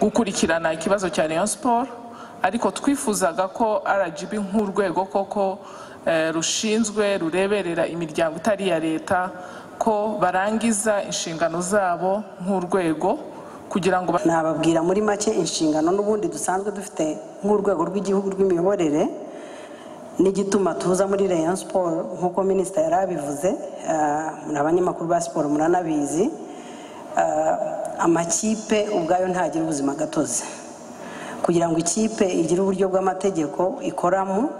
gukurikirana ikibazo cya Rayon Sport ariko twifuzaga ko RGB nk'urwego koko eh, rushinzwe rureberera imiryango itari iya leta ko barangiza inshingano zabo nk'urwego kugira ngo ba- nababwira muri make inshingano n'ubundi dusanzwe dufite nk'urwego rw'igihugu rw'imiyoborere n'igituma tuza muri Rayon Sport nk'uko minisita yari abivuze muri abanyamakuru ba siporo muranabizi ah, amakipe ubwayo ntagira ubuzima gatozi. Kugira ngo ikipe igire uburyo bw'amategeko ikoramo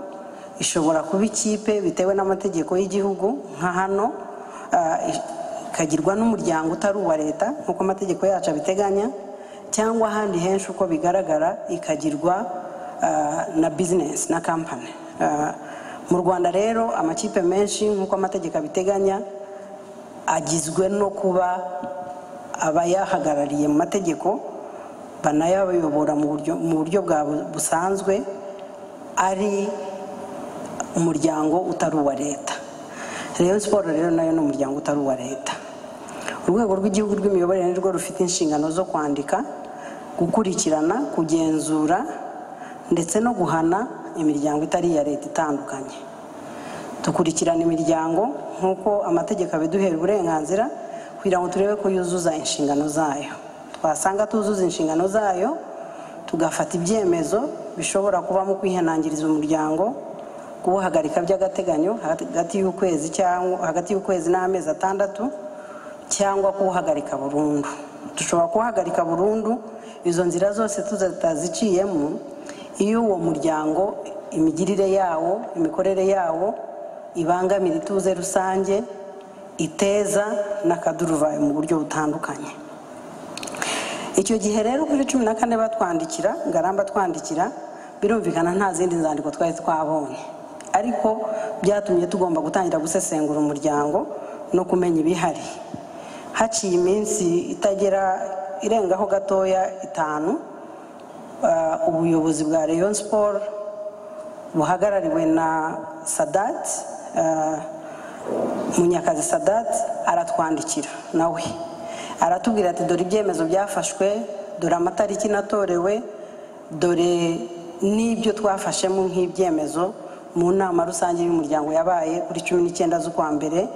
ishobora kuba ikipe bitewe n'amategeko y'igihugu nka hano ah, ikagirwa n'umuryango utari uwa leta nk'uko amategeko yacu abiteganya cyangwa ahandi henshi uko bigaragara ikagirwa ah, na bizinesi na kampani Ah, mu rwanda rero amakipe menshi nk'uko amategeko abiteganya agizwe no kuba abayahagarariye mu mategeko banayabayobora mu buryo bwa bu- busanzwe ari umuryango utari uwa leta. Rayon Sport rero na yo ni umuryango utari uwa leta. Urwego rw'igihugu rw'imiyoborere ni rwo rufite inshingano zo kwandika gukurikirana kugenzura ndetse no guhana imiryango itari iya leta itandukanye. Dukurikirana imiryango nk'uko amategeko abiduhera uburenganzira kugira ngo turebe ko yuzuza inshingano zayo. Twasanga tuzuza inshingano zayo tugafata ibyemezo bishobora kubamo kwihanangiriza umuryango kuwuhagarika by'agateganyo hagati y'ukwezi cyangwa hagati y'ukwezi n'amezi atandatu cyangwa kuwuhagarika burundu. Dushobora kuwuhagarika burundu izo nzira zose tutaziciyemo iyo uwo muryango imigirire yawo imikorere yawo ibangamira ituze rusange iteza n'akaduruvayo mu buryo butandukanye. Icyo gihe rero kuri cumi na kane batwandikira ngaramba twandikira birumvikana nta zindi nzandiko twari twabonye. Ariko byatumye tugomba gutangira gusesengura umuryango no kumenya ibihari. Haciye iminsi itagera irengaho gatoya itanu ah, ubuyobozi bwa Rayon Sport buhagarariwe na Sadat ah, Munyakazi Sadat aratwandikira. Nawe? Aratubwira ati dore ibyemezo byafashwe dore amatariki natorewe dore n'ibyo twafashemo nk'ibyemezo mu nama rusange y'umuryango yabaye kuri cumi n'icyenda z'ukwa mbere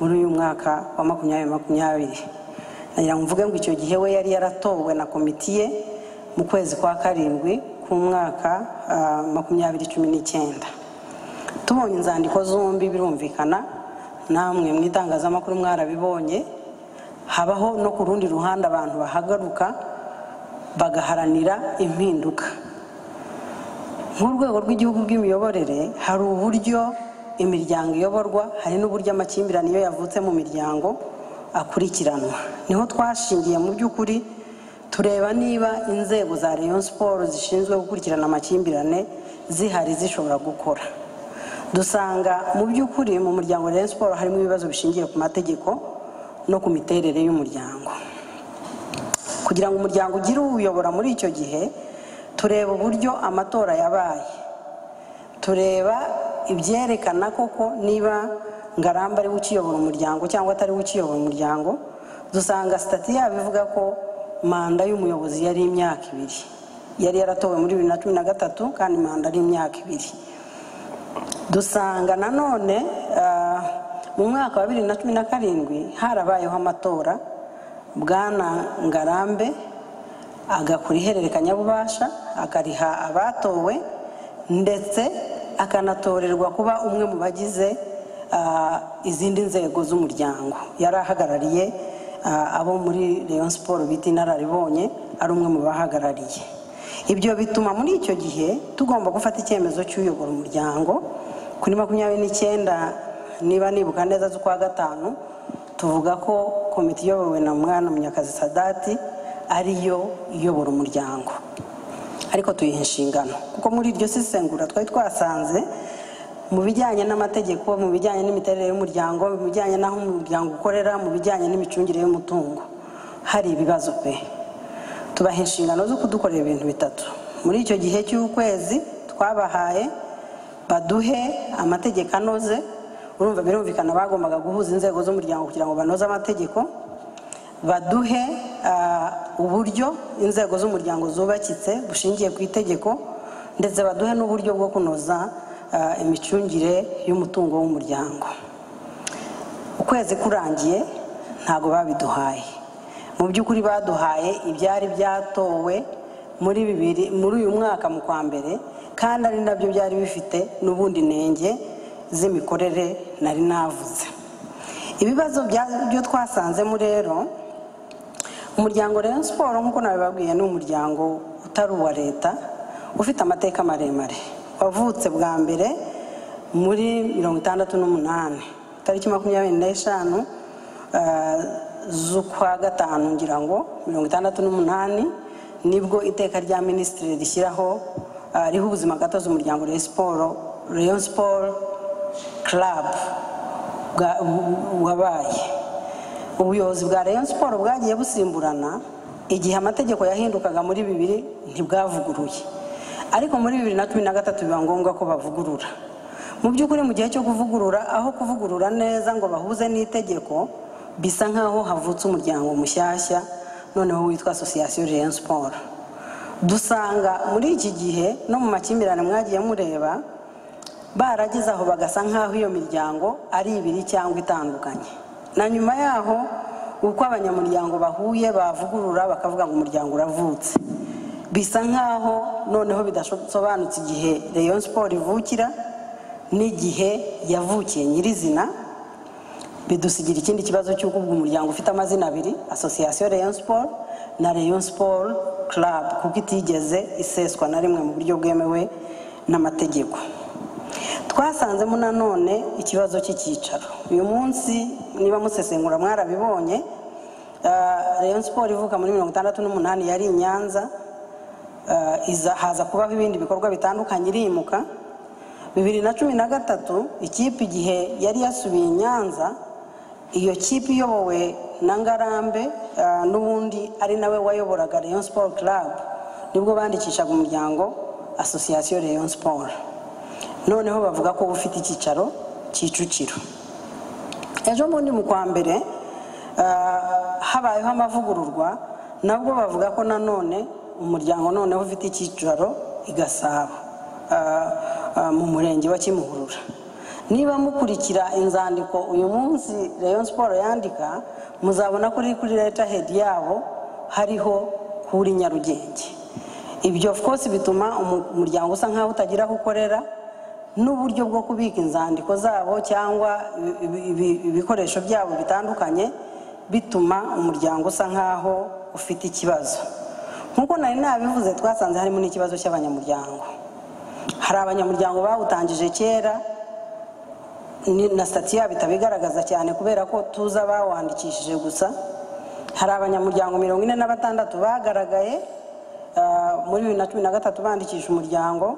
muri uyu mwaka wa makumyabiri makumyabiri. Nagira ngo mvuge ngo icyo gihe we yari yaratowe na komiti ye mu kwezi kwa karindwi k'umwaka ah, makumyabiri cumi n'icyenda. Tubonye inzandiko zombi birumvikana. Namwe mu itangazamakuru mwarabibonye habaho no ku rundi ruhande abantu bahagaruka bagaharanira impinduka. Nk'urwego rw'igihugu rw'imiyoborere hari uburyo imiryango iyoborwa hari n'uburyo amakimbirane iyo yavutse mu miryango akurikiranwa. Niho twashingiye mu by'ukuri tureba niba inzego za Rayon Sport zishinzwe gukurikirana amakimbirane zihari zishobora gukora. Dusanga mu by'ukuri mu muryango wa Sport harimo ibibazo bishingiye ku mategeko no ku miterere y'umuryango. Kugira ngo umuryango ugire uwuyobora muri icyo gihe tureba uburyo amatora yabaye. Tureba ibyerekana koko niba ngaramba ari we ukiyobora umuryango cyangwa atari we ukiyobora umuryango. Dusanga sitati yabo ivuga ko manda y'umuyobozi yari imyaka ibiri. Yari yaratowe muri bibiri na cumi na gatatu kandi manda ari imyaka ibiri. Dusanga nanone ah, mu mwaka wa bibiri na cumi na karindwi harabayeho amatora bwana ngarambe agakora ihererekanyabubasha akariha abatowe ndetse akanatorerwa kuba umwe mu bagize ah, izindi nzego z'umuryango. Yari ahagarariye ah, abo muri Rayon Sport bita inararibonye ari umwe mu bahagarariye. Ibyo bituma muri icyo gihe tugomba gufata icyemezo cy'uyobora umuryango. Kuri makumyabiri n'icyenda niba nibuka neza z'ukwa gatanu tuvuga ko komite iyobowe na mwana munyakazi sadati ariyo iyobora umuryango. Ariko tuyiha inshingano. Kuko muri iryo sesengura twari twasanze mu bijyanye n'amategeko mu bijyanye n'imiterere y'umuryango mu bijyanye n'aho umuryango ukorera mu bijyanye n'imicungire y'umutungo. Hari ibibazo pe. Tubaha inshingano zo kudukorera ibintu bitatu. Muri icyo gihe cy'ukwezi twabahaye baduhe amategeko anoze urumva birumvikana bagombaga guhuza inzego z'umuryango kugira ngo banoze amategeko baduhe ah, uburyo inzego z'umuryango zubakitse bushingiye ku itegeko ndetse baduhe n'uburyo bwo kunoza ah, imicungire y'umutungo w'umuryango. Ukwezi kurangiye ntabwo babiduhaye. Mu by'ukuri baduhaye ibyari byatowe muri bibiri muri uyu mwaka mu kwa mbere kandi ari na byo byari bifite n'ubundi nenge z'imikorere nari navuze. Ibibazo byo twasanzemo rero umuryango Rayon Sport nk'uko nabibabwiye ni umuryango utari uwa leta ufite amateka maremare. Wavutse bwa mbere muri mirongo itandatu n'umunani tariki makumyabiri n'eshanu ah, z'ukwa gatanu ngira ngo mirongo itandatu n'umunani ni bwo iteka rya minisitiri rishyiraho ah, riha ubuzima gatozi umuryango Rayon Sport Rayon Sport Club wabaye. Ubuyobozi bwa Rayon Sport bwagiye busimburana igihe amategeko yahindukaga muri bibiri ntibwavuguruye. Ariko muri bibiri na cumi na gatatu biba ngombwa ko bavugurura. Mu by'ukuri mu gihe cyo kuvugurura aho kuvugurura neza ngo bahuze n'itegeko bisa nk'aho havutse umuryango mushyashya noneho witwa asosiyasiyo Rayon Sport. Dusanga muri iki gihe no mu makimbirane mwagiye mureba barageze aho bagasa nk'aho iyo miryango ari ibiri cyangwa itandukanye. Na nyuma yaho uko abanyamuryango bahuye bavugurura bakavuga ngo umuryango uravutse. Bisa nk'aho noneho bidasobanutse igihe Rayon Sport ivukira n'igihe yavukiye nyirizina bidusigira ikindi kibazo cy'uko umuryango ufite amazina abiri asosiyasiyo Rayon Sport na Rayon Sport Club kuko itigeze iseswa na rimwe mu buryo bwemewe n'amategeko. Twasanzemo nanone ikibazo cy'icyicaro. Uyu munsi niba musesengura mwarabibonye ah, Rayon Sport ivuka muri mirongo itandatu n'umunani yari i Nyanza iza haza kubaho ibindi bikorwa bitandukanye irimuka. Bibiri na cumi na gatatu ikipe igihe yari yasubiye i Nyanza iyo kipe iyobowe na Ngarambe ah, n'ubundi ari nawe wayoboraga Rayon Sport Club. Nibwo bandikishaga umuryango Association Rayon Sport. Noneho bavuga ko ufite icyicaro Kicukiro. Ejo bundi mu kwa mbere ah, habayeho amavugururwa nabwo bavuga ko nanone umuryango noneho ufite icyicaro i Gasabo ah, mu murenge wa Kimihurura niba mukurikira inzandiko uyu munsi Rayon Sport yandika muzabona ko kuri letterhead yabo hariho kuri Nyarugenge. Ibyo of course bituma umu- umuryango usa nkaho utagira aho ukorera n'uburyo bwo kubika inzandiko zabo cyangwa ibi- ibi- ibikoresho byabo bitandukanye bituma umuryango usa nkaho ufite ikibazo. Nk'uko nari nabivuze twasanze harimo n'ikibazo cy'abanyamuryango. Hari abanyamuryango bawutangije kera na sitati yabo itabigaragaza cyane kubera ko tuzi abawandikishije gusa. Hari abanyamuryango mirongo ine na batandatu bagaragaye ah, muri bibiri na cumi na gatatu bandikisha umuryango.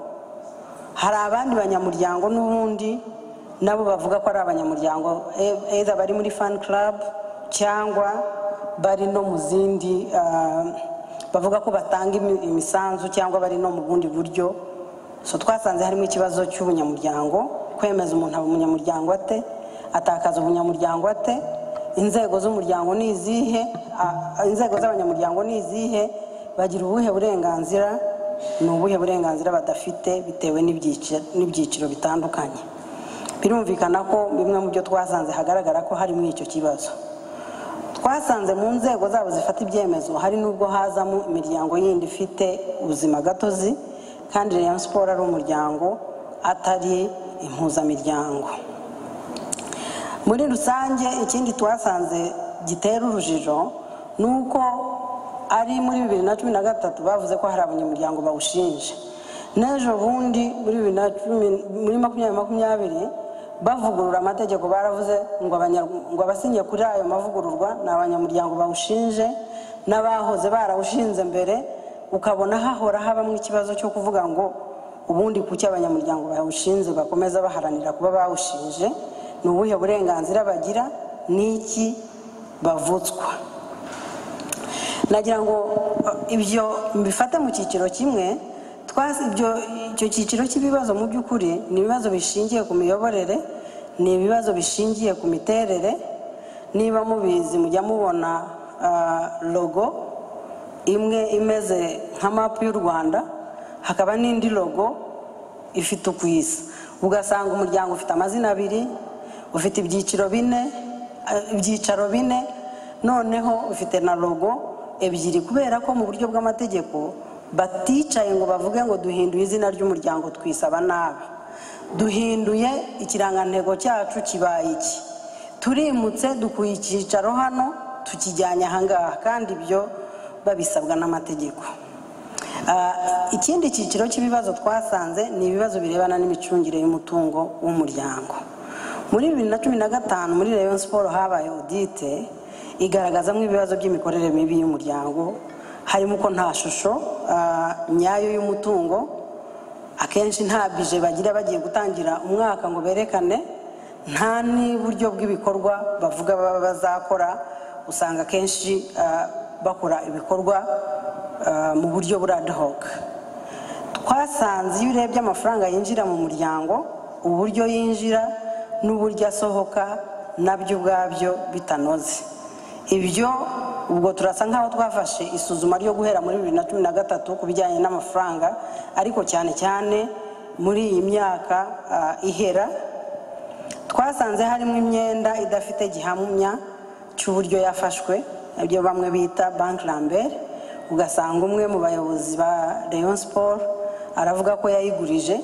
Hari abandi banyamuryango n'ubundi nabo bavuga ko ari abanyamuryango. E- either bari muri fan club cyangwa bari no mu zindi ah, bavuga ko batanga imi- imisanzu cyangwa bari no mu bundi buryo. So twasanze harimo ikibazo cy'ubunyamuryango. Kwemeza umuntu aba umunyamuryango ate? Atakaza ubunyamuryango ate? Inzego z'umuryango ni izihe? Inzego z'abanyamuryango ni izihe? Bagira ubuhe burenganzira? Ni ubuhe burenganzira badafite bitewe n'ibyici- n'ibyiciro bitandukanye? Birumvikana ko bimwe mu byo twasanze hagaragara ko harimo icyo kibazo. Twasanze mu nzego zabo zifata ibyemezo hari n'ubwo hazamo imiryango yindi ifite ubuzima gatozi kandi Rayon Sport ari umuryango atari impuzamiryango. Muri rusange ikindi twasanze gitera urujijo ni uko ari muri bibiri na cumi na gatatu bavuze ko hari abanyamuryango bawushinje. N'ejo bundi muri makumyabiri makumyabiri bavugurura amategeko baravuze ngo abasinye kuri ayo mavugururwa ni abanyamuryango bawushinje n'abahoze barawushinze mbere ukabona hahora habamo ikibazo cyo kuvuga ngo ubundi kuki abanyamuryango bawushinze bakomeza baharanira kuba bawushinje? Ni ubuhe burenganzira bagira? N'iki bavutswa? Nagira ngo uh, ibyo mbifate mu cyiciro kimwe icyo cyiciro cy'ibibazo mu by'ukuri ni ibibazo bishingiye ku miyoborere ni ibibazo bishingiye ku miterere. Niba mubizi mujya mubona ah, logo imwe imeze nka mapu y'u rwanda hakaba n'indi logo ifite uko isa. Ugasanga umuryango ufite amazina abiri ufite ibyiciro bine ibyicaro bine noneho ufite na logo ebyiri. Kubera ko mu buryo bw'amategeko baticaye ngo bavuge ngo duhinduye izina ry'umuryango twisaba nabi. Duhinduye ikirangantego cyacu kibaye iki? Turimutse dukuye icyicaro hano tukijyanye ahangaha kandi ibyo babisabwa n'amategeko. Ikindi cyiciro cy'ibibazo twasanze ni ibibazo birebana n'imicungire y'umutungo w'umuryango. Muri bibiri na cumi na gatanu muri rayon siporo habaye audite igaragazamo ibibazo by'imikorere mibi y'umuryango harimo ko nta shusho ah, nyayo y'umutungo akenshi nta bije bagira bagiye gutangira umwaka ngo berekane nta n'uburyo bw'ibikorwa bavuga baba bazakora usanga akenshi ah, bakora ibikorwa ah, mu buryo buri ad hoc twasanze iyo urebye amafaranga yinjira mu muryango uburyo yinjira n'uburyo asohoka na byo ubwabyo bitanoze. Ibyo ubwo turasa nk'aho twafashe isuzuma ryo guhera muri bibiri na cumi na gatatu ku bijyanye n'amafaranga ariko cyane cyane muri iyi myaka ah, ihera twasanze harimo imyenda idafite gihamya cy'uburyo yafashwe ibyo bamwe bita banki lambert ugasanga umwe mu bayobozi ba rayon sport aravuga ko yayigurije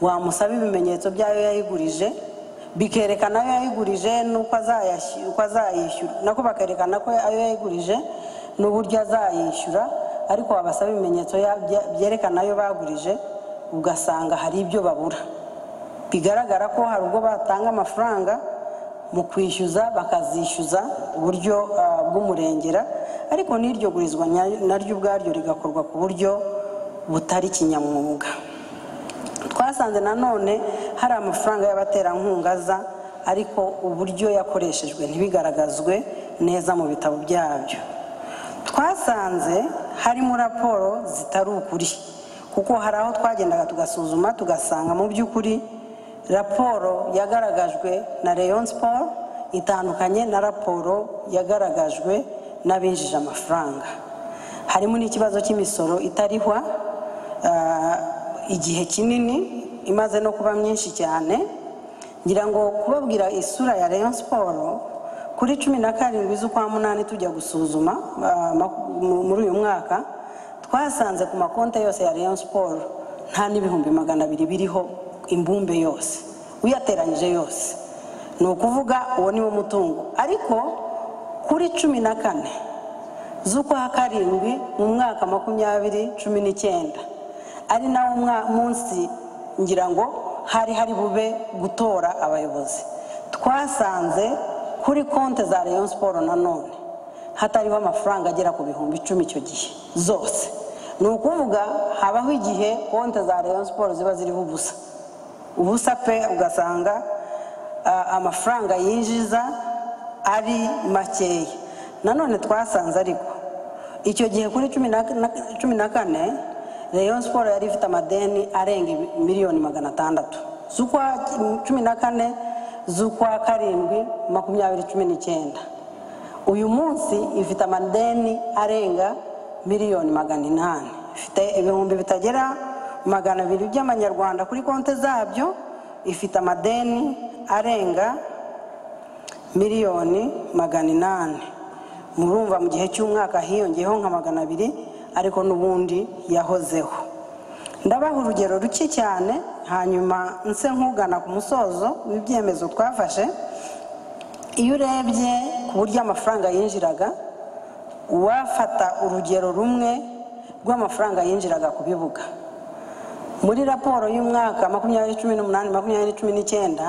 wamusaba ibimenyetso by'ayo yayigurije bikerekana ayo yayigurije n'uko azayishyura nako bakerekana ko ayo yayigurije n'uburyo azayishyura ariko wabasaba ibimenyetso byerekana ayo bagurije ugasanga hari ibyo babura. Bigaragara ko hari ubwo batanga amafaranga mu kwishyuza bakazishyuza uburyo ah, bw'umurengera. Ariko n'iryo gurizwa naryo ubwaryo rigakorwa ku buryo butari kinyamwuga. Twasanze nanone hari amafaranga y'abaterankunga aza ariko uburyo yakoreshejwe ntibigaragazwe neza mu bitabo byabyo. Twasanze harimo raporo zitari ukuri kuko hari aho twagendaga tugasuzuma tugasanga mu by'ukuri raporo yagaragajwe na rayon sport itandukanye na raporo yagaragajwe n'abinjije amafaranga. Harimo n'ikibazo cy'imisoro itarihwa ah, igihe kinini imaze no kuba myinshi cyane. Ngira ngo kubabwira isura ya rayon sport kuri cumi na karindwi z'ukwa munani tujya gusuzuma ah, muri uyu mwaka twasanze ku makonti yose ya rayon sport nta n'ibihumbi magana abiri biriho. Imbumbe yose. Uyateranyije yose. Ni ukuvuga uwo ni wo mutungo. Ariko kuri cumi na kane z'ukwa karindwi mu mwaka makumyabiri cumi n'icyenda ari nawo munsi ngira ngo hari hari bube gutora abayobozi. Twasanze kuri konti za rayon siporo nanone hatariho amafaranga agera ku bihumbi icumi icyo gihe. Zose. Ni ukuvuga habaho igihe konti za rayon siporo ziba ziriho ubusa. Ubusa pe ugasanga amafaranga yinjiza ari makeya. Nanone twasanze ariko. Icyo gihe kuri cumi na kane rayon siporo yari ifite amadeni arenga miliyoni magana atandatu. Z'ukwa cumi na kane z'ukwa karindwi makumyabiri cumi n'icyenda. Uyu munsi ifite amadeni arenga miliyoni magana inani. Ifite ibihumbi bitagera magana abiri by'amanyarwanda kuri konti zabyo ifite amadeni arenga miliyoni magana inani. Murumva mu gihe cy'umwaka hiyongeyeho nka magana abiri ariko n'ubundi yahozeho. Ndabaha urugero ruke cyane hanyuma nse nkugana ku musozo w'ibyemezo twafashe. Iyo urebye ku buryo amafaranga yinjiraga uwafata urugero rumwe rw'amafaranga yinjiraga ku bibuga. Muri raporo y'umwaka makumyabiri cumi n'umunani makumyabiri cumi n'icyenda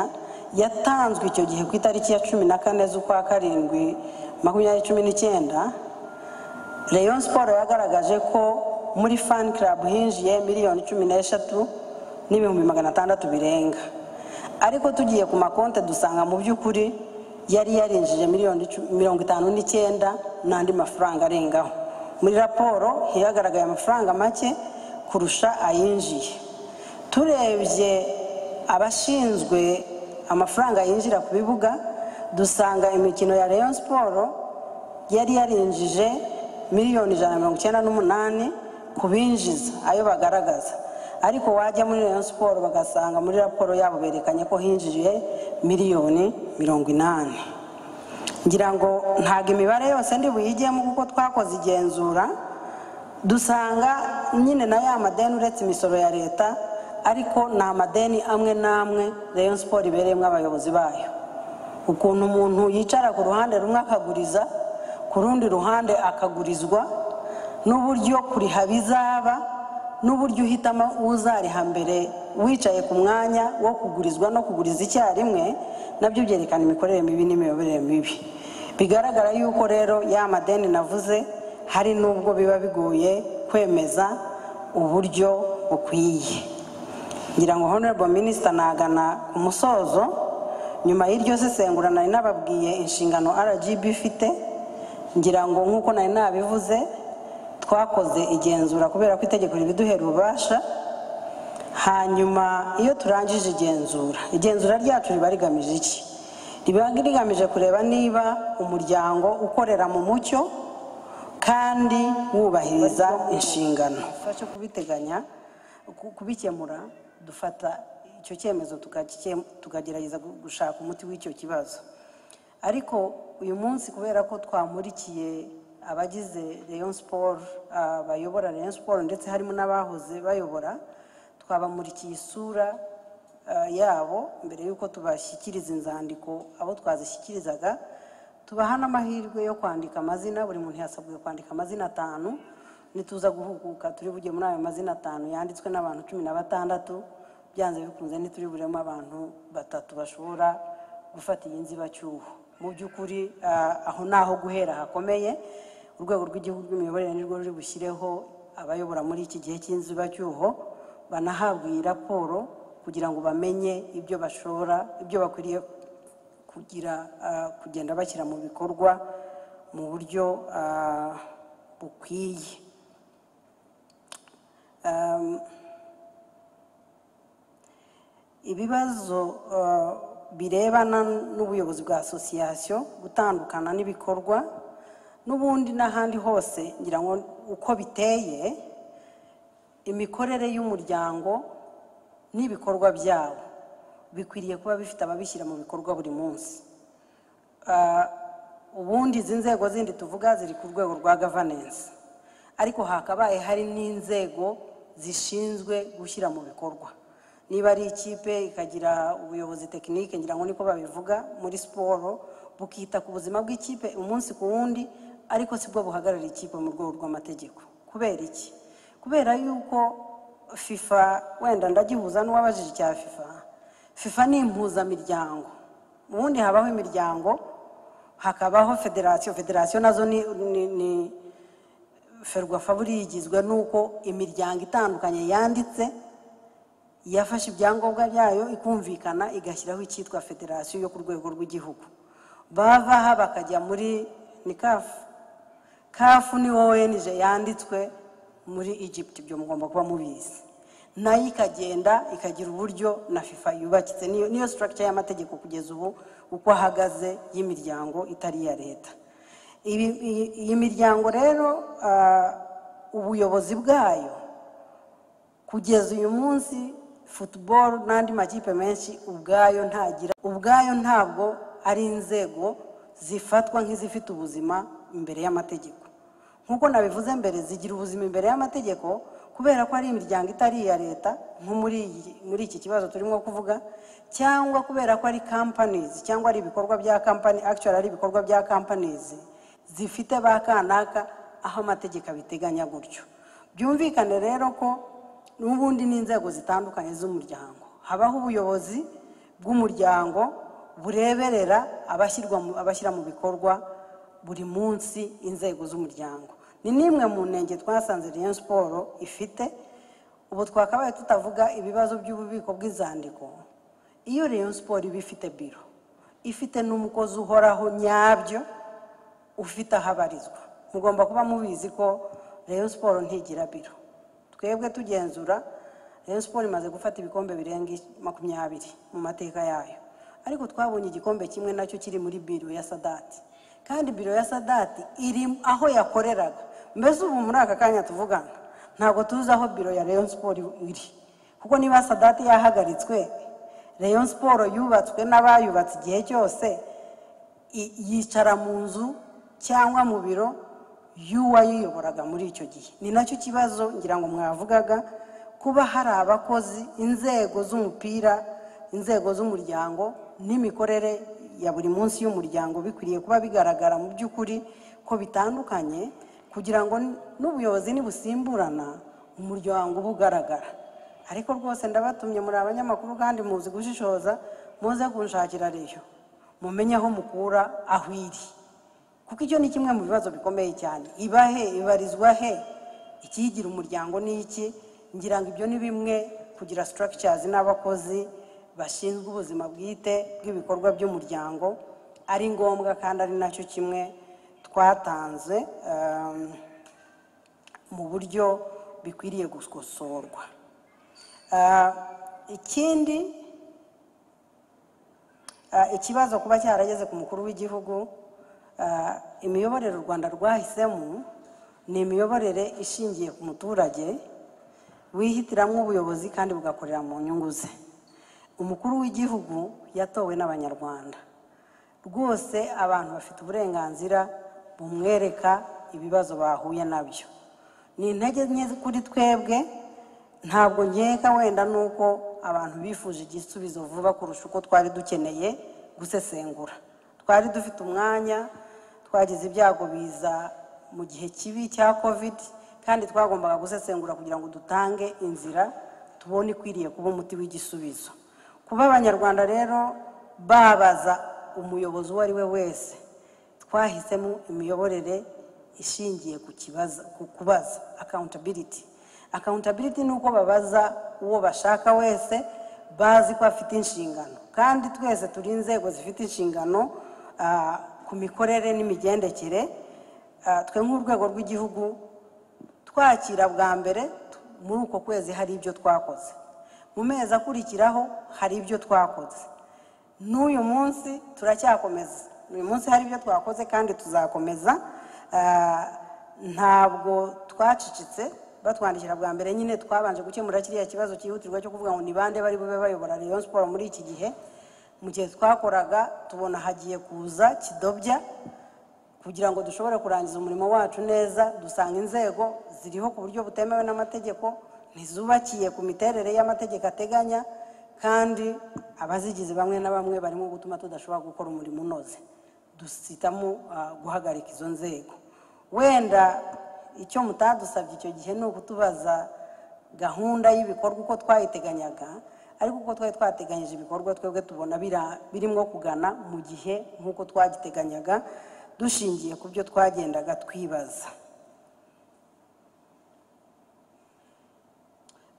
yatanzwe icyo gihe ku itariki ya cumi na kane z'ukwa karindwi makumyabiri cumi n'icyenda. Rayon siporo yagaragaje ko muri fani club hinjiye miliyoni cumi n'eshatu n'ibihumbi magana atandatu birenga. Ariko tugiye ku makonti dusanga mu by'ukuri yari yarinjije miliyoni mirongo itanu n'icyenda n'andi mafaranga arengaho. Muri raporo hihagaragaye amafaranga make kurusha ayinjiye. Turebye abashinzwe amafaranga yinjira ku bibuga dusanga imikino ya rayon siporo yari yarinjije miliyoni ijana na mirongo icyenda n'umunani ku binjiza ayo bagaragaza. Ariko wajya muri Rayon siporo bagasanga muri raporo yabo berekanye ko hinjiye miliyoni mirongo inani. Ngira ngo ntabwo imibare yose ndi buyigemo kuko twakoze igenzura dusanga nyine na ya madeni uretse imisoro ya leta ariko ni amadeni amwe n'amwe Rayon siporo ibereyemo abayobozi bayo. Ukuntu umuntu yicara ku ruhande rumwe akaguriza ku rundi ruhande akagurizwa n'uburyo kuriha bizaba n'uburyo uhitamo uzariha mbere wicaye ku mwanya wo kugurizwa no kuguriza icyarimwe na byo byerekana imikorere mibi n'imiyoborere mibi. Bigaragara yuko rero ya madeni navuze hari n'ubwo biba bigoye kwemeza uburyo bukwiye. Ngira ngo honorable minisita nagana ku musozo nyuma y'iryo sesengura nari nababwiye inshingano rgb ifite ngira ngo nk'uko nari nabivuze twakoze igenzura kubera ko itegeko ribiduhera ububasha. Hanyuma iyo turangije igenzura igenzura ryacu riba rigamije iki? Riba rigamije kureba niba umuryango ukorera mu mucyo kandi wubahiriza inshingano. Kubiteganya ku- kubikemura dufata icyo cyemezo tukagerageza gu- gushaka umuti w'icyo kibazo. Ariko uyu munsi kubera ko twamurikiye abagize Sport ah, bayobora Rayon Sport ndetse harimo n'abahoze bayobora twabamurikiye isura yabo mbere y'uko tubashyikiriza inzandiko abo twazishyikirizaga. Tubaha n'amahirwe yo kwandika amazina buri muntu yasabwe kwandika amazina atanu. Nituza guhuguka turi bujye muri ayo mazina atanu yanditswe n'abantu cumi na batandatu. Byanze bikunze ntituri buremo abantu batatu bashobora gufata iyi nzibacyuho. Mu by'ukuri ah, aho ni aho guhera hakomeye urwego rw'igihugu rw'imiyoborere nirwo ruri bushyireho abayobora muri iki gihe cy'inzibacyuho banahabwa iyi raporo kugira ngo bamenye ibyo bashobora ibyo bakwiriye kugira kugenda bashyira mu bikorwa mu buryo bukwiye. Ibibazo uh, birebana n'ubuyobozi bwa asosiyasiyo gutandukana n'ibikorwa n'ubundi n'ahandi hose ngira ngo uko biteye imikorere y'umuryango n'ibikorwa byawo bikwiriye kuba bifite ababishyira mu bikorwa buri munsi. Ah, ubundi izi nzego zindi tuvuga ziri ku rwego rwa gavanensi ariko hakabaye hari n'inzego zishinzwe gushyira mu bikorwa. Niba ari ikipe ikagira ubuyobozi tekinike ngira ngo niko babivuga muri siporo bukita ku buzima bw'ikipe umunsi ku wundi ariko sibwo buhagarara ikipe mu rwego rw'amategeko. Kubera iki? Kubera yuko fifa wenda ndagihuza n'uwabajije icya fifa fifa ni impuzamiryango. Ubundi habaho imiryango hakabaho federasiyo. Federasiyo na zo ni, ni, ferwafa buriya igizwe n'uko imiryango itandukanye yanditse yafashe ibyangombwa byayo ikumvikana igashyiraho icyitwa federasiyo yo ku rwego rw'igihugu. Bava aha bakajya muri ni kafu kafu ni ONG yanditswe muri Egypt ibyo mugomba kuba mubizi. Nayo ikagenda ikagira uburyo na fifa yubakitse. Niyo structure y'amategeko kugeza ubu uko ahagaze y'imiryango itari iya leta. Iyi miryango rero ah, ubuyobozi bwayo kugeza uyu munsi football n'andi makipe menshi ubwayo ntagira. Ubwayo ntabwo ari inzego zifatwa nk'izifite ubuzima imbere y'amategeko. Nk'uko nabivuze mbere zigira ubuzima imbere y'amategeko kubera ko ari imiryango itari iya leta nko muri iki kibazo turimo kuvuga cyangwa kubera ko ari companies cyangwa ari ibikorwa bya company actually ari ibikorwa bya companies zifite ba kanaka aho amategeko abiteganya gutyo. Byumvikane rero ko n'ubundi n'inzego zitandukanye z'umuryango. Habaho ubuyobozi bw'umuryango bureberera abashyira mu bikorwa buri munsi inzego z'umuryango. Ni n'imwe mu ntenge twasanze Rayon Sport ifite ubu twakabaye tutavuga ibibazo by'ububiko bw'inzandiko. Iyo Rayon Sport iba ifite biro ifite n'umukozi uhoraho nyabyo ufite aho abarizwa. Mugomba kuba mubizi ko Rayon Sport ntigira biro. Twebwe tugenzura Rayon Sport imaze gufata ibikombe birenga makumyabiri mu mateka yayo. Ariko twabonye igikombe kimwe na cyo kiri muri biro ya sadati kandi biro ya sadati iri aho yakoreraga. Mbese ubu muri aka kanya tuvugana ntabwo tuzi aho biro ya rayon siporo iri. Kuko niba sadati yahagaritswe rayon siporo yubatswe n'abayubatse igihe cyose yicara mu nzu cyangwa mu biro y'uwayiyoboraga muri icyo gihe. Ni na cyo kibazo ngira ngo mwavugaga kuba hari abakozi inzego z'umupira inzego z'umuryango n'imikorere ya buri munsi y'umuryango bikwiriye kuba bigaragara mu by'ukuri ko bitandukanye kugira ngo n'ubuyobozi nibusimburana umuryango uba ugaragara. Ariko rwose ndabatumye muri abanyamakuru kandi muzi gushishoza muze kunshakira reyo. Mumenye aho mukura aho iri. Kuko icyo ni kimwe mu bibazo bikomeye cyane. Iba he? Ibarizwa he? Ikiyigira umuryango ni iki? Ngira ngo ibyo ni bimwe. Kugira structures n'abakozi bashinzwe ubuzima bwite bw'ibikorwa by'umuryango ari ngombwa kandi ari na cyo kimwe twatanze um, mu buryo bikwiriye gukosorwa. Ah, ikindi ah, ikibazo kuba cyarageze ku mukuru w'igihugu imiyoborere u rwanda rwahisemo ni imiyoborere ishingiye ku muturage wihitiramo ubuyobozi kandi bugakorera mu nyungu ze. Umukuru w'igihugu yatowe n'abanyarwanda. Rwose abantu bafite uburenganzira bumwereka ibibazo bahuye na byo. Ni intege nke kuri twebwe ntabwo nkeka wenda nuko abantu bifuje igisubizo vuba kurusha uko twari dukeneye gusesengura. Twari dufite umwanya twagize ibyago biza mu gihe kibi cya covid kandi twagombaga gusesengura kugira ngo dutange inzira tubone ikwiriye kuba umuti w'igisubizo. Kuba abanyarwanda rero babaza umuyobozi uwo ari we wese twahisemo imiyoborere ishingiye ku kibazo ku kubaza accountability. Accountability ni uko babaza uwo bashaka wese bazi ko afite inshingano. Kandi twese turi inzego zifite inshingano ah, ku mikorere n'imigendekere Ah, twe nk'urwego rw'igihugu twakira bwa mbere muri uko kwezi hari ibyo twakoze. Mu mezi akurikiraho hari ibyo twakoze. N'uyu munsi turacyakomeza. Uyu munsi hari ibyo twakoze kandi tuzakomeza. Ah, ntabwo twacicitse batwandikira bwa mbere. Nyine twabanje gukemura kiriya kibazo cyihutirwa cyo kuvuga ngo ni bande bari bube bayobora Rayon Sport muri iki gihe. Mu gihe twakoraga tubona hagiye kuza kidobya kugira ngo dushobore kurangiza umurimo wacu neza dusanga inzego ziriho ku buryo butemewe n'amategeko ntizubakiye ku miterere y'amategeko ateganya kandi abazigize bamwe na bamwe barimo gutuma tudashobora gukora umurimo unoze. Dusitamo ah, guhagarika izo nzego. Wenda icyo mutadusabye icyo gihe ni ukutubaza gahunda y'ibikorwa uko twayiteganyaga ariko uko twari twateganyije ibikorwa twebwe tubona birimo kugana mu gihe nk'uko twagiteganyaga dushingiye ku byo twagendaga twibaza.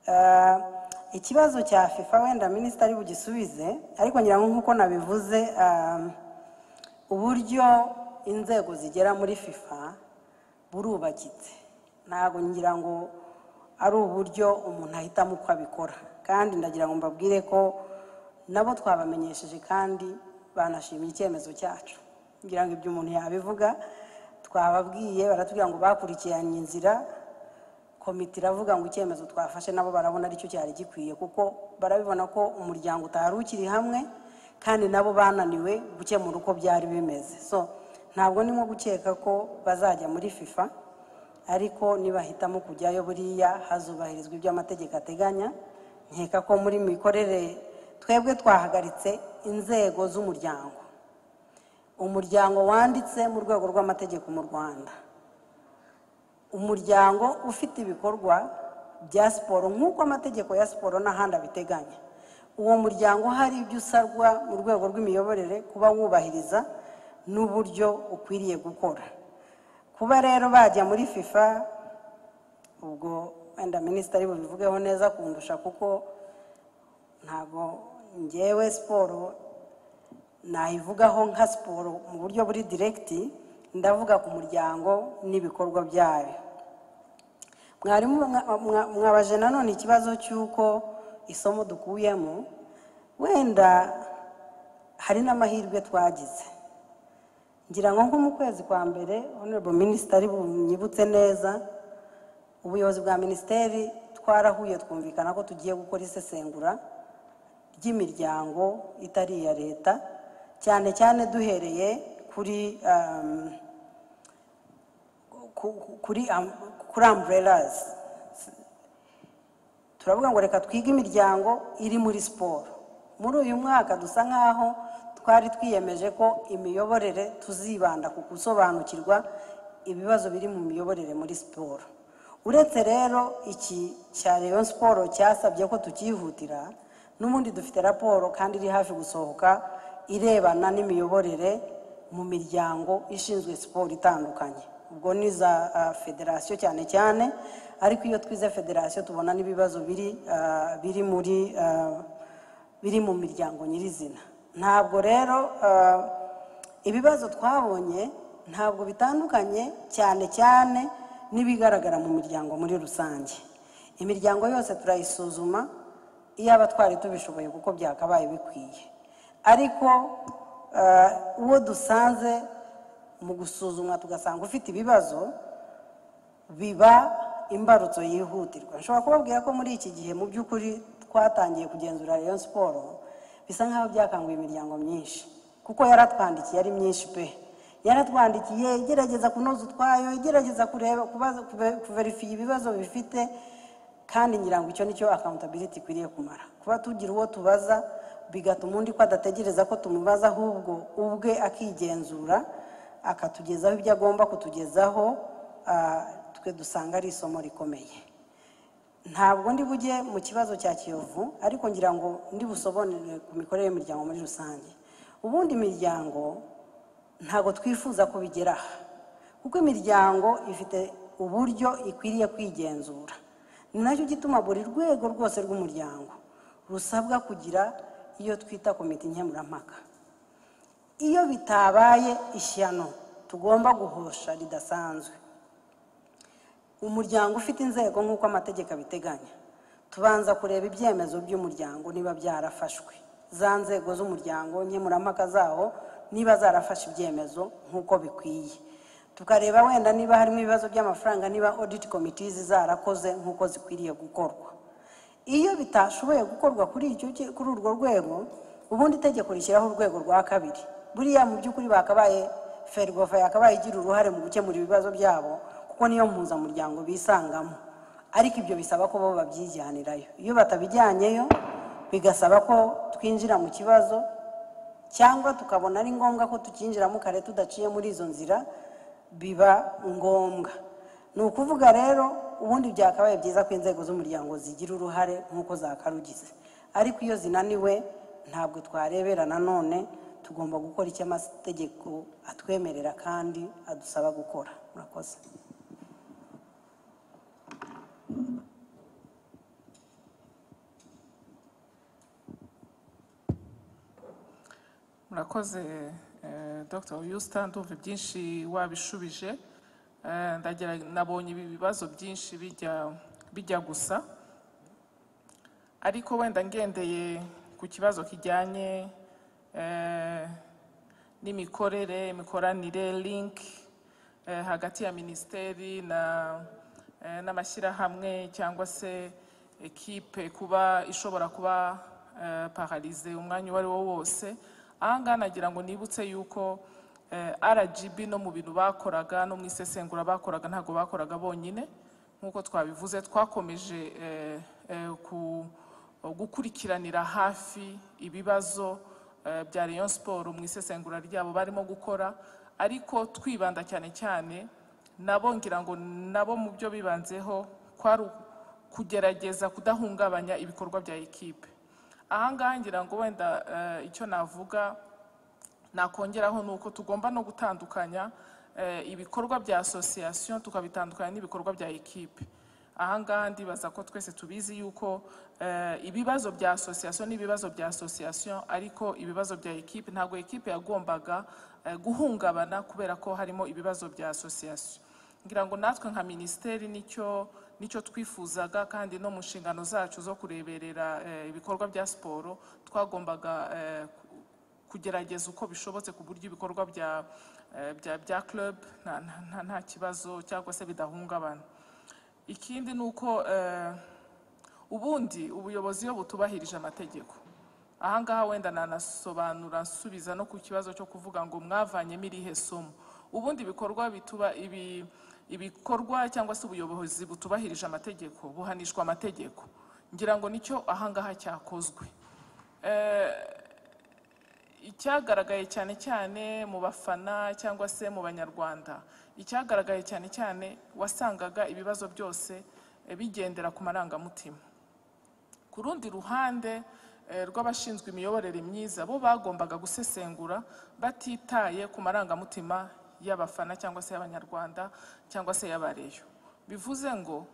Eh, ikibazo cya fifa wenda minisita ari bugisubize ariko ngira ngo nk'uko nabivuze eh, uburyo inzego zigera muri fifa burubakitse. Ntabwo ngira ngo ari uburyo umuntu ahitamo uko abikora. Kandi ndagira ngo mbabwire ko nabo twabamenyesheje kandi banashimye icyemezo cyacu. Ngira ngo ibyo umuntu yabivuga twababwiye baratubwira ngo bakurikiranye inzira komite iravuga ngo icyemezo twafashe nabo barabona ari cyo cyari gikwiye kuko barabibona ko umuryango utari ukiri hamwe kandi nabo bananiwe gukemura uko byari bimeze. So ntabwo ndimo gukeka ko bazajya muri fifa ariko nibahitamo kujyayo buriya hazubahirizwa ibyo amategeko ateganya nkeka ko muri mikorere twebwe twahagaritse inzego z'umuryango. Umuryango wanditse mu rwego rw'amategeko mu rwanda. Umuryango ufite ibikorwa bya siporo nk'uko amategeko ya siporo n'ahandi abiteganya. Uwo muryango hari ibyo usabwa mu rwego rw'imiyoborere kuba wubahiriza n'uburyo ukwiriye gukora. Kuba rero bajya muri fifa ubwo wenda minisitiri bubivugeho neza kundusha kuko ntabwo ngewe siporo nayivugaho nka siporo mu buryo buri diregiti ndavuga ku muryango n'ibikorwa byayo. Mwarimu mwa- mwa- mwabaje nanone ikibazo cy'uko isomo dukuyemo wenda hari n'amahirwe twagize. Ngira ngo nko mu kwezi kwa mbere honorable minisitiri bunyibutse neza ubuyobozi bwa minisiteri twarahuye twumvikana ko tugiye gukora isesengura ry'imiryango itari iya leta cyane cyane duhereye kuri um, ku- ku- kuri am- kuri umbrellas. Turavuga ngo reka twige imiryango iri muri siporo muri uyu mwaka dusa nk'aho twari twiyemeje ko imiyoborere tuzibanda ku gusobanukirwa ibibazo biri mu miyoborere muri siporo uretse rero iki cya Rayon siporo cyasabye ko tukihutira n'ubundi dufite raporo kandi iri hafi gusohoka irebana n'imiyoborere mu miryango ishinzwe siporo itandukanye. Ubwo ni za federasiyo cyane cyane ariko iyo twize federasiyo tubona n'ibibazo biri biri muri biri mu miryango nyirizina. Ntabwo rero ibibazo twabonye ntabwo bitandukanye cyane cyane n'ibigaragara mu miryango muri rusange. Imiryango yose turayisuzuma iyaba twari tubishoboye kuko byakabaye bikwiye. Ariko ah, uwo dusanze mu gusuzumwa tugasanga ufite ibibazo biba imbarutso yihutirwa. Nshobora kubabwira ko muri iki gihe mu by'ukuri twatangiye kugenzura Rayon siporo bisa nk'aho byakanguye imiryango myinshi. Kuko yaratwandikiye ari myinshi pe. Yaratwandikiye igerageza kunoza utwayo igerageza kureba kuverifiya ibibazo bifite kandi ngira ngo icyo ni cyo accountability ikwiriye kumara. Kuba tugira uwo tubaza bigatuma undi ko adategereza ko tumubaza ahubwo ubwe akigenzura akatugezaho ibyo agomba kutugezaho ah, twe dusanga ari isomo rikomeye. Ntabwo ndi bujye mu kibazo cya kiyovu ariko ngira ngo ndi busobanurire ku mikorere y'imiryango muri rusange. Ubundi imiryango ntabwo twifuza ko bigera aha kuko imiryango ifite uburyo ikwiriye kwigenzura. Ni na cyo gituma buri rwego rwose rw'umuryango rusabwa kugira iyo twita komite nkemurampaka. Iyo bitabaye ishyano tugomba guhosha ridasanzwe. Umuryango ufite inzego nk'uko amategeko abiteganya tubanza kureba ibyemezo by'umuryango niba byarafashwe. Za nzego z'umuryango nkemurampaka zawo niba zarafashe ibyemezo nk'uko bikwiye. Tukareba wenda niba harimo ibibazo by'amafaranga niba audit committees zarakoze nk'uko zikwiriye gukorwa. Iyo bitashoboye gukorwa kuri urwo rwego ubundi itegeko rishyiraho urwego rwa kabiri. Buriya mu by'ukuri bakabaye ferwafa yakabaye igira uruhare mu gukemura ibibazo byabo kuko niyo mpuzamuryango bisangamo. Ariko ibyo bisaba ko bo babyijyanirayo iyo batabijyanyeyo bigasaba ko twinjira mu kibazo cyangwa tukabona ari ngombwa ko tukinjiramo kare tudaciye muri izo nzira biba ngombwa. Ni ukuvuga rero ubundi byakabaye byiza ko inzego z'umuryango zigira uruhare nk'uko zakarugize ariko iyo zinaniwe ntabwo twarebera nanone tugomba gukora icyo amategeko atwemerera kandi adusaba gukora. Murakoze. Murakoze eh, dr. Houston ndumva byinshi wabishubije. Eh, nabonye bibazo byinshi bijya gusa. Ariko wenda ngendeye ku kibazo kijyanye eh, n'imikorere imikoranire link eh, hagati ya minisiteri na n'amashyirahamwe cyangwa se ekipe kuba ishobora kuba paralize umwanya uwo ari wo wose aha ngaha nagira ngo nibutse yuko eh, RGB no mu bintu bakoraga no mu isesengura bakoraga ntabwo bakoraga bonyine. Nk'uko twabivuze twakomeje eh, eh, ku gukurikiranira hafi ibibazo bya Rayon Sport mu isesengura ryabo barimo gukora. Ariko twibanda cyane cyane nabo ngira ngo nabo mu byo bibanzeho kwari kugerageza kudahungabanya ibikorwa bya ekipe aha ngaha ngira ngo wenda eh, icyo navuga nakongeraho ni uko tugomba no gutandukanya eh, ibikorwa bya association tukabitandukanya n'ibikorwa bya ekipe aha ngaha ndibaza ko twese tubizi yuko eh, ibibazo bya association n'ibibazo bya association ariko ibibazo bya ekipe ntabwo ekipe yagombaga guhungabana kubera ko harimo ibibazo bya association. Ngira ngo natwe nka minisiteri ni cyo ni cyo twifuzaga kandi no mu nshingano zacu zo kureberera eh, ibikorwa bya siporo twagombaga eh, ku- kugerageza uko bishobotse ku buryo ibikorwa bya eh, bya club nta- kibazo cyangwa se bidahungabana. Ikindi ni uko ubundi ubuyobozi iyo butubahirije amategeko. Ahangaha wenda nanasobanura nsubiza no ku kibazo cyo kuvuga ngo mwavanyemo irihe somo. Ubundi ibikorwa bituba ibi ibikorwa cyangwa se ubuyobozi butubahirije amategeko buhanishwa amategeko. Ngira ngo ni cyo ahangaha cyakozwe. Eh, icyagaragaye cyane cyane mu bafana cyangwa se mu banyarwanda. Icyagaragaye cyane cyane wasangaga ibibazo byose eh, bigendera ku marangamutima. Ku rundi ruhande eh, rw'abashinzwe imiyoborere myiza bo bagombaga gusesengura batitaye ku marangamutima y'abafana cyangwa se y'abanyarwanda cyangwa se y'abareyo. Bivuze ngo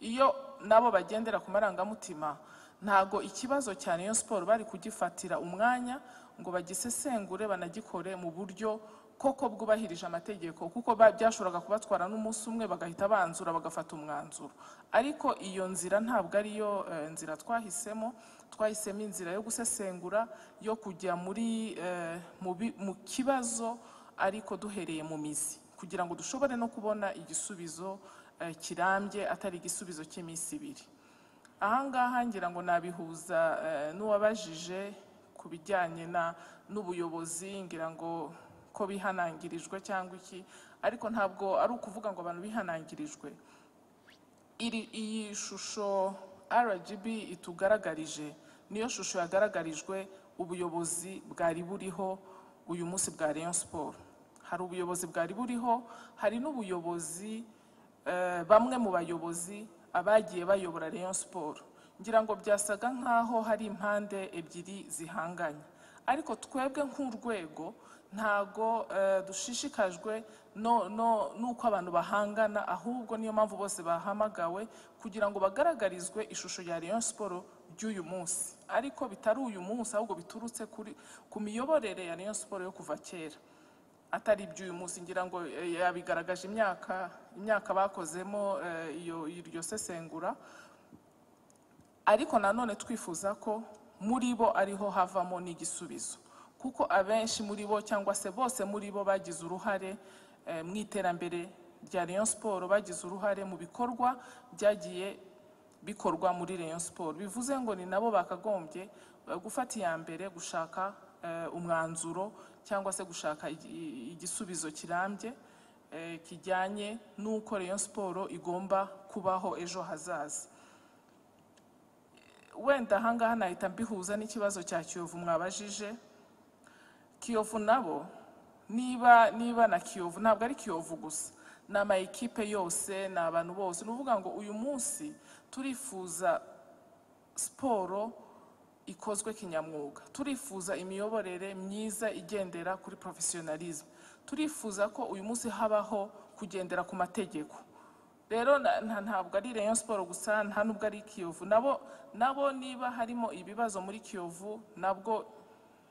iyo nabo bagendera ku marangamutima ntago ikibazo cya Rayon Sport bari kugifatira umwanya ngo bagisesengure banagikore mu buryo koko bwubahirije amategeko kuko byashoboraga kubatwara n'umunsi umwe bagahita banzura bagafata umwanzuro. Ariko iyo nzira ntabwo ariyo eh, nzira twahisemo twahisemo inzira yo gusesengura yo kujya muri eh, mu kibazo ariko duhereye mu mizi. Kugira ngo dushobore no kubona igisubizo eh, kirambye atari igisubizo cy'iminsi ibiri. Ahangaha ngira ngo nabihuza eh, n'uwabajije ku bijyanye n'ubuyobozi ngira ngo ko bihanangirijwe cyangwa iki ariko ntabwo ari ukuvuga ngo abantu bihanangirijwe. Iri iyi shusho RGB itugaragarije niyo shusho yagaragarijwe ubuyobozi bwari buriho uyu munsi bwa Rayon Sport hari ubuyobozi bwari buriho hari n'ubuyobozi eh, bamwe mu bayobozi abagiye bayobora Rayon Sport. Ngira ngo byasaga nkaho hari impande ebyiri zihanganye. Ariko twebwe nk'urwego ntago eh, dushishikajwe n'uko abantu bahangana ahubwo niyo mpamvu bose bahamagawe kugira ngo bagaragarizwe ishusho ya Rayon Sport ry'uyu munsi. Ariko bitari uyu munsi ahubwo biturutse ku miyoborere ya Rayon Sport yo kuva kera. Atari iby'uyu munsi ngira ngo eh, yabigaragaje imyaka imyaka bakozemo eh, iryo sesengura. Ariko nanone twifuza ko muri bo ariho havamo n'igisubizo. Kuko abenshi muri bo cyangwa se bose muri bo bagize uruhare eh, mu iterambere rya Rayon Sport bagize uruhare mu bikorwa byagiye bikorwa muri Rayon Sport. Bivuze ngo ni nabo bakagombye gufata iya mbere gushaka umwanzuro cyangwa se gushaka igi- igisubizo kirambye eh, kijyanye n'uko Rayon Sport igomba kubaho ejo hazaza. Wenda ahangaha nahita mbihuza n'ikibazo cya kiyovu mwabajije. Kiyovu nabo niba niba na kiyovu ntabwo ari kiyovu gusa. Ni ama ekipe yose ni abantu bose. Ni ukuvuga ngo uyu munsi turifuza siporo ikozwe kinyamwuga. Turifuza imiyoborere myiza igendera kuri professionalism. Turifuza ko uyu munsi habaho kugendera ku mategeko. Rero ntabwo ari Rayon Sport gusa nta nubwo ari Kiyovu. Nabo nabo niba harimo ibibazo muri Kiyovu nabwo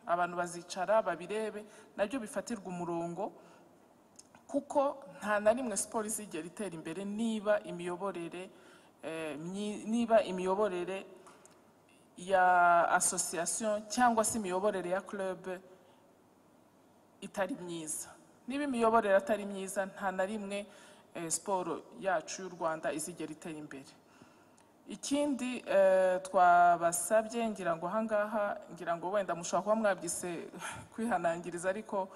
abantu bazicara babirebe na byo bifatirwa umurongo kuko nta na rimwe siporo izigera itera imbere niba imiyoborere eh, niba imiyoborere ya association cyangwa se imiyoborere ya club itari myiza. Niba imiyoborere atari myiza nta na rimwe eh, siporo yacu y'u rwanda izigera itera imbere. Ikindi eh, twabasabye ngira ngo ahangaha ngira ngo wenda mushobora kuba mwabyise kwihanangiriza ariko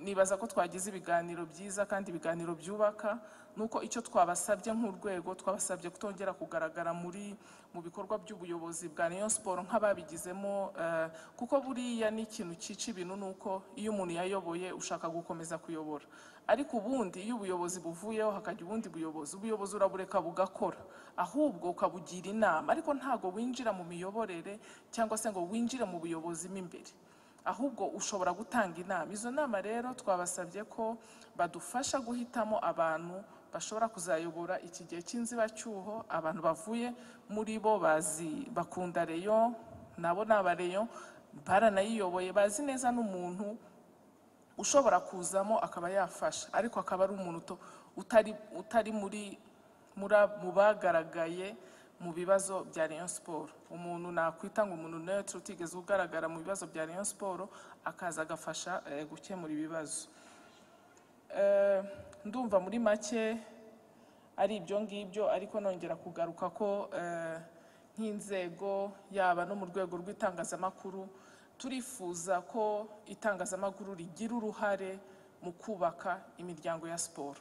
nibaza ko twagize ibiganiro byiza kandi ibiganiro byubaka nuko icyo twabasabye nk'urwego twabasabye kutongera kugaragara muri mu bikorwa by'ubuyobozi bwa Rayon Sport nk'ababigizemo eh, kuko buriya ni ikintu cyica ibintu nuko iyo umuntu yayoboye ushaka gukomeza kuyobora. Ariko ubundi iyo ubuyobozi buvuyeho hakajya ubundi buyobozi. Ubuyobozi urabureka bugakora ahubwo ukabugira inama. Ariko ntago winjira mu miyoborere cyangwa se ngo winjire mu buyobozi mo imbere. Ahubwo ushobora gutanga inama. Izo nama rero twabasabye ko badufasha guhitamo abantu bashobora kuzayobora iki gihe cy'inzibacyuho. Abantu bavuye muri bo bazi bakunda reyo nabo ni abareyo baranayiyoboye bazi neza n'umuntu ushobora kuzamo akaba yafasha. Ariko akaba ari umuntu utari utari muri muri- mu bagaragaye mu bibazo bya Rayon Sport. Umuntu nakwita ngo umuntu neutre utigeze ugaragara mu bibazo bya Rayon Sport akaza agafasha eh, gukemura ibibazo. Eh, ndumva muri make ari ibyo ngibyo ariko nongera kugaruka ko eh, nk'inzego yaba no mu rwego rw'itangazamakuru turifuza ko itangazamakuru rigira uruhare mu kubaka imiryango ya siporo